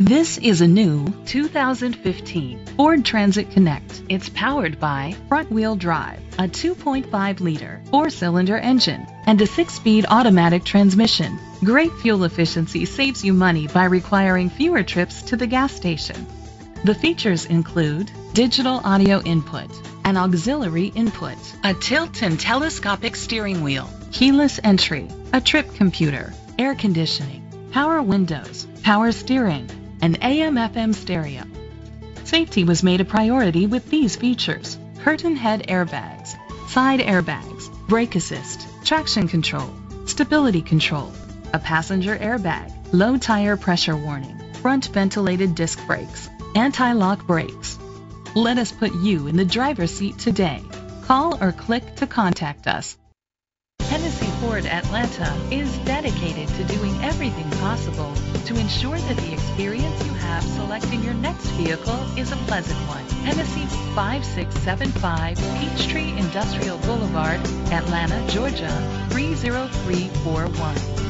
This is a new 2015 Ford Transit Connect. It's powered by front-wheel drive, a 2.5-liter four-cylinder engine, and a six-speed automatic transmission. Great fuel efficiency saves you money by requiring fewer trips to the gas station. The features include digital audio input, an auxiliary input, a tilt and telescopic steering wheel, keyless entry, a trip computer, air conditioning, power windows, power steering, and AM FM stereo. Safety was made a priority with these features. Curtain head airbags, side airbags, brake assist, traction control, stability control, a passenger airbag, low tire pressure warning, front ventilated disc brakes, anti-lock brakes. Let us put you in the driver's seat today. Call or click to contact us. Hennessy Ford Atlanta is dedicated to doing everything possible to ensure that the experience you have selecting your next vehicle is a pleasant one. Hennessy 5675 Peachtree Industrial Boulevard, Atlanta, Georgia 30341.